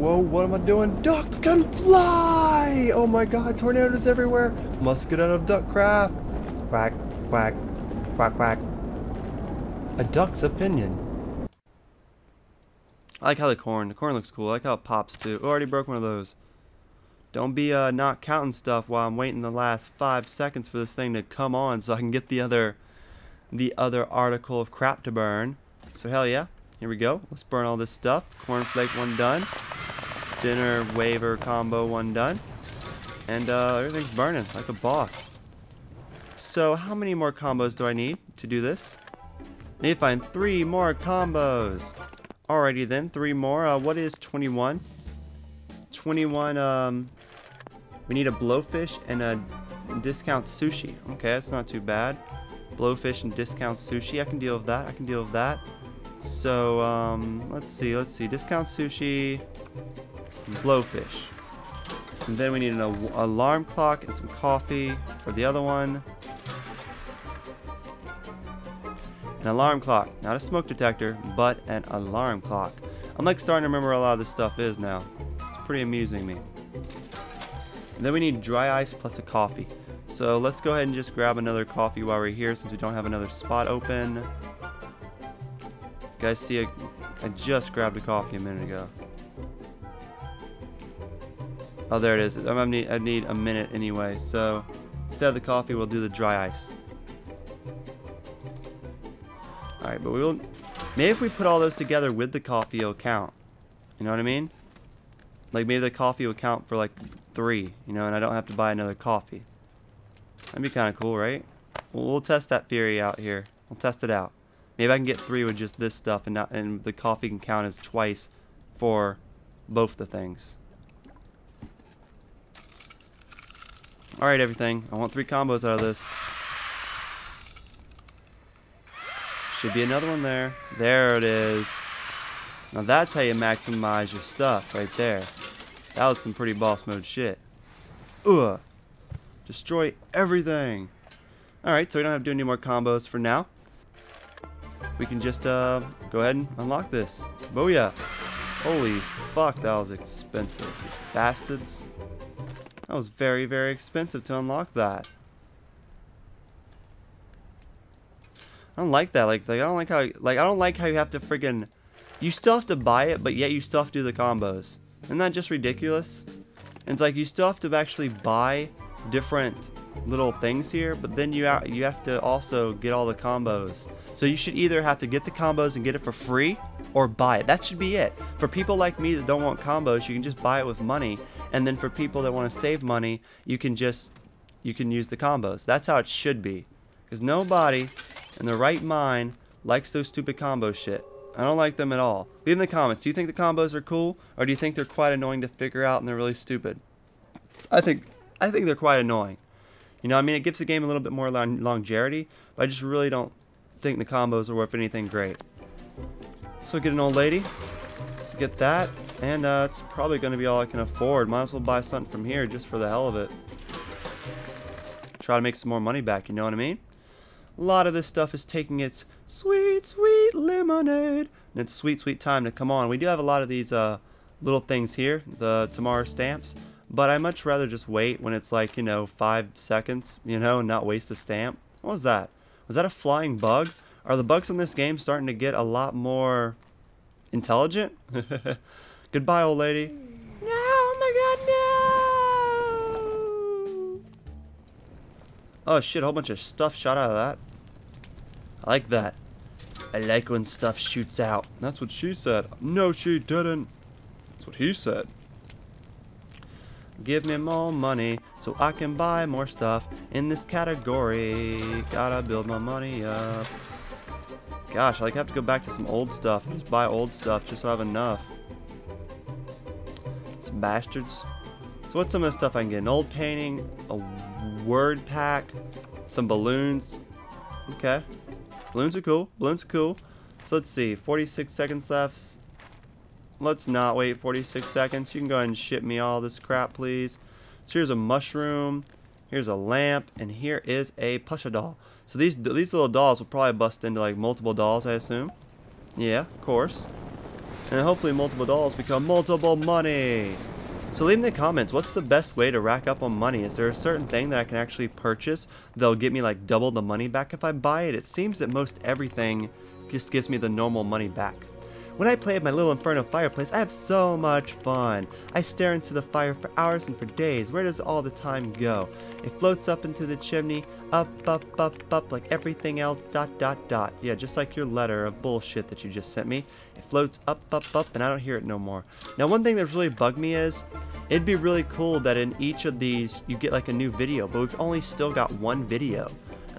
Whoa, what am I doing? Ducks can fly! Oh my god, tornadoes everywhere. Must get out of Duckcraft. Quack, quack, quack, quack. A duck's opinion. I like how the corn, the corn looks cool. I like how it pops too. Oh, already broke one of those. Don't be uh, not counting stuff while I'm waiting the last five seconds for this thing to come on so I can get the other, the other article of crap to burn. So hell yeah, here we go. Let's burn all this stuff. Cornflake one done. Dinner waiver combo one done. And uh, everything's burning like a boss. So how many more combos do I need to do this? I need to find three more combos. Alrighty then, three more. Uh, what is 21? 21, um, we need a blowfish and a discount sushi. Okay, that's not too bad. Blowfish and discount sushi. I can deal with that. I can deal with that. So, um, let's see. Let's see. Discount sushi, blowfish. And then we need an alarm clock and some coffee for the other one. An alarm clock. Not a smoke detector, but an alarm clock. I'm like starting to remember a lot of this stuff is now. It's pretty amusing me. And then we need dry ice plus a coffee. So let's go ahead and just grab another coffee while we're here since we don't have another spot open. Guys see, I, I just grabbed a coffee a minute ago. Oh, there it is. I need, I need a minute anyway, so instead of the coffee, we'll do the dry ice. Alright, but we will... Maybe if we put all those together with the coffee, it'll count. You know what I mean? Like, maybe the coffee will count for, like, three, you know, and I don't have to buy another coffee. That'd be kind of cool, right? Well, we'll test that theory out here. We'll test it out. Maybe I can get three with just this stuff, and not, and the coffee can count as twice for both the things. Alright, everything. I want three combos out of this. Should be another one there. There it is. Now that's how you maximize your stuff right there. That was some pretty boss mode shit. Ugh. Destroy everything. Alright, so we don't have to do any more combos for now. We can just uh, go ahead and unlock this. Booyah. Holy fuck, that was expensive. Bastards. That was very, very expensive to unlock that. I don't like that. Like, like I don't like how, like, I don't like how you have to friggin', you still have to buy it, but yet you still have to do the combos. Isn't that just ridiculous? And it's like you still have to actually buy different little things here, but then you you have to also get all the combos. So you should either have to get the combos and get it for free or buy it. That should be it. For people like me that don't want combos, you can just buy it with money. And then for people that want to save money, you can just you can use the combos. That's how it should be. Because nobody in the right mind likes those stupid combo shit. I don't like them at all. Leave in the comments. Do you think the combos are cool, or do you think they're quite annoying to figure out and they're really stupid? I think I think they're quite annoying. You know, I mean, it gives the game a little bit more long longevity, but I just really don't think the combos are worth anything great. So get an old lady, get that, and uh, it's probably going to be all I can afford. Might as well buy something from here just for the hell of it. Try to make some more money back, you know what I mean? A lot of this stuff is taking its sweet, sweet lemonade. And it's sweet, sweet time to come on. We do have a lot of these uh, little things here, the Tamara stamps. But I much rather just wait when it's like, you know, five seconds, you know, and not waste a stamp. What was that? Was that a flying bug? Are the bugs in this game starting to get a lot more intelligent? Goodbye, old lady. No, oh my god, no! Oh shit, a whole bunch of stuff shot out of that. I like that. I like when stuff shoots out. That's what she said. No, she didn't. That's what he said. Give me more money so I can buy more stuff in this category. Gotta build my money up. Gosh, I like have to go back to some old stuff and just buy old stuff just so I have enough. Some bastards. So what's some of the stuff I can get? An old painting, a word pack, some balloons. Okay. Balloons are cool. Balloons are cool. So let's see. 46 seconds left. Let's not wait 46 seconds. You can go ahead and ship me all this crap, please. So here's a mushroom. Here's a lamp. And here is a Pusha doll. So these these little dolls will probably bust into like multiple dolls, I assume. Yeah, of course. And hopefully multiple dolls become multiple money. So leave in the comments, what's the best way to rack up on money? Is there a certain thing that I can actually purchase that'll get me like double the money back if I buy it? It seems that most everything just gives me the normal money back. When I play at my little inferno fireplace, I have so much fun. I stare into the fire for hours and for days. Where does all the time go? It floats up into the chimney, up, up, up, up, like everything else, dot, dot, dot. Yeah, just like your letter of bullshit that you just sent me. It floats up, up, up, and I don't hear it no more. Now, one thing that's really bugged me is, it'd be really cool that in each of these, you get like a new video, but we've only still got one video.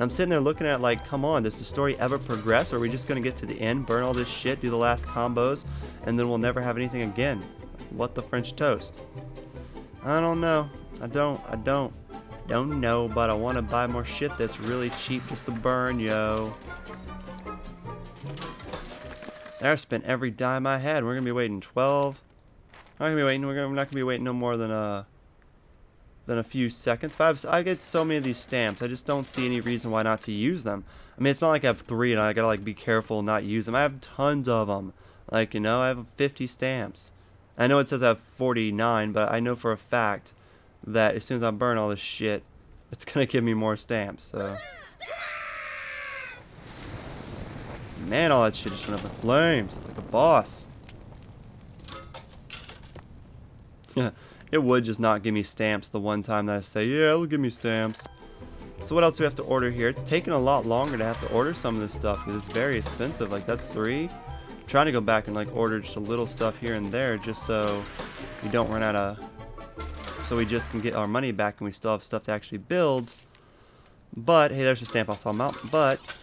And I'm sitting there looking at like, come on, does the story ever progress? Or are we just going to get to the end, burn all this shit, do the last combos, and then we'll never have anything again? What the French toast? I don't know. I don't. I don't. Don't know, but I want to buy more shit that's really cheap just to burn, yo. There, I spent every dime I had. We're going to be waiting 12. I'm not going to be waiting. We're, gonna, we're not going to be waiting no more than, uh, than a few seconds. But I get so many of these stamps. I just don't see any reason why not to use them. I mean, it's not like I have three and I gotta like be careful and not use them. I have tons of them. Like, you know, I have 50 stamps. I know it says I have 49, but I know for a fact that as soon as I burn all this shit, it's gonna give me more stamps, so. Man, all that shit just went up in flames, like a boss. it would just not give me stamps the one time that I say, yeah, it'll give me stamps. So what else do we have to order here? It's taking a lot longer to have to order some of this stuff because it's very expensive. Like, that's three. I'm trying to go back and, like, order just a little stuff here and there just so we don't run out of... So we just can get our money back and we still have stuff to actually build. But, hey, there's the stamp I was talking about. But,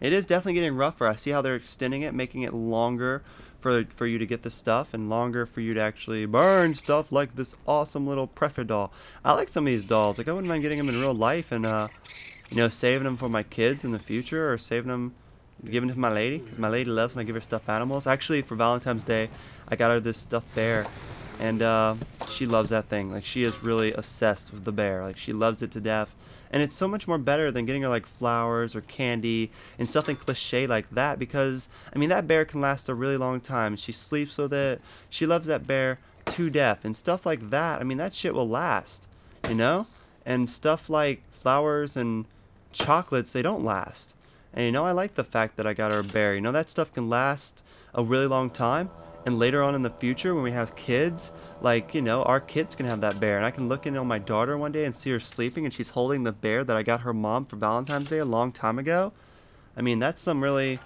it is definitely getting rougher. I see how they're extending it, making it longer for for you to get the stuff and longer for you to actually burn stuff like this awesome little Preffer doll. I like some of these dolls. Like I wouldn't mind getting them in real life and uh, you know, saving them for my kids in the future or saving them, giving them to my lady. Cause my lady loves when I give her stuffed animals. Actually, for Valentine's Day, I got her this stuffed bear, and uh, she loves that thing. Like she is really obsessed with the bear. Like she loves it to death. And it's so much more better than getting her like flowers or candy and something cliche like that because, I mean, that bear can last a really long time. She sleeps with it. She loves that bear to death. And stuff like that, I mean, that shit will last, you know? And stuff like flowers and chocolates, they don't last. And you know, I like the fact that I got her a bear. You know, that stuff can last a really long time. And later on in the future, when we have kids, like, you know, our kids can have that bear. And I can look in on my daughter one day and see her sleeping and she's holding the bear that I got her mom for Valentine's Day a long time ago. I mean, that's some really,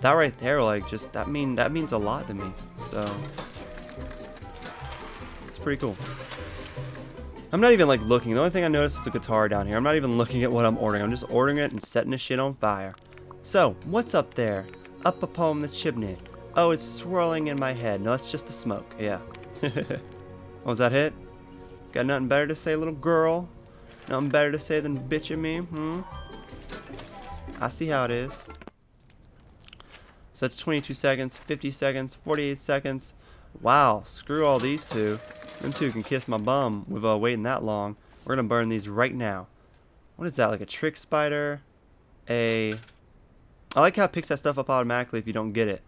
that right there, like, just, that mean, that means a lot to me. So, it's pretty cool. I'm not even, like, looking. The only thing I noticed is the guitar down here. I'm not even looking at what I'm ordering. I'm just ordering it and setting the shit on fire. So, what's up there? Up upon the chimney. Oh, it's swirling in my head. No, it's just the smoke. Yeah. was that hit? Got nothing better to say, little girl? Nothing better to say than bitch at me? Hmm? I see how it is. So that's 22 seconds, 50 seconds, 48 seconds. Wow, screw all these two. Them two can kiss my bum with uh, waiting that long. We're going to burn these right now. What is that, like a trick spider? A... I like how it picks that stuff up automatically if you don't get it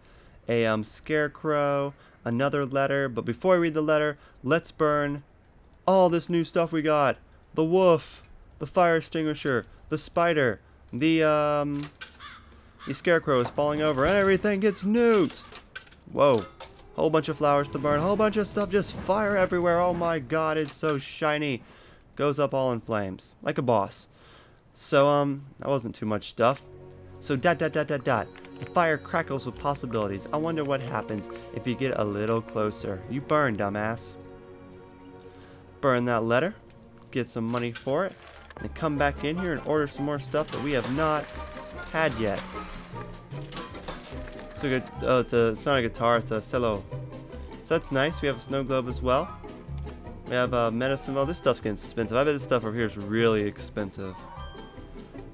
a um, scarecrow, another letter. But before I read the letter, let's burn all this new stuff we got. The wolf, the fire extinguisher, the spider, the um, the scarecrow is falling over, and everything gets nuked. Whoa. Whole bunch of flowers to burn, whole bunch of stuff, just fire everywhere. Oh my god, it's so shiny. Goes up all in flames, like a boss. So, um, that wasn't too much stuff. So, dot, dot, dot, dot, dot. The fire crackles with possibilities. I wonder what happens if you get a little closer. You burn, dumbass. Burn that letter. Get some money for it. And come back in here and order some more stuff that we have not had yet. So good. Oh, it's, a, it's not a guitar, it's a cello. So that's nice. We have a snow globe as well. We have a medicine. Well, this stuff's getting expensive. I bet this stuff over here is really expensive.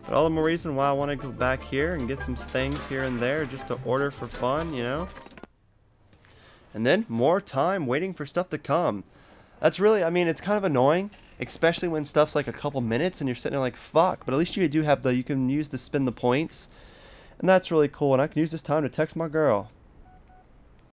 But all the more reason why I want to go back here and get some things here and there just to order for fun, you know? And then more time waiting for stuff to come. That's really, I mean, it's kind of annoying, especially when stuff's like a couple minutes and you're sitting there like, fuck. But at least you do have the, you can use to spin the points. And that's really cool. And I can use this time to text my girl.